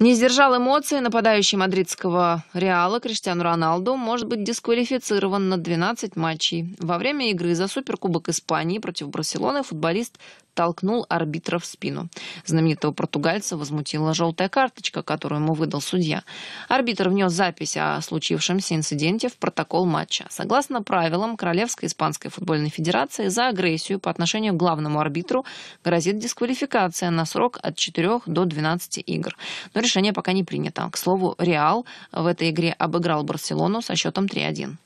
Не сдержал эмоции нападающий мадридского Реала Криштиану Роналду может быть дисквалифицирован на 12 матчей. Во время игры за Суперкубок Испании против Барселоны футболист толкнул арбитра в спину. Знаменитого португальца возмутила желтая карточка, которую ему выдал судья. Арбитр внес запись о случившемся инциденте в протокол матча. Согласно правилам Королевской испанской футбольной федерации, за агрессию по отношению к главному арбитру грозит дисквалификация на срок от 4 до 12 игр. Но решение пока не принято. К слову, Реал в этой игре обыграл Барселону со счетом 3-1.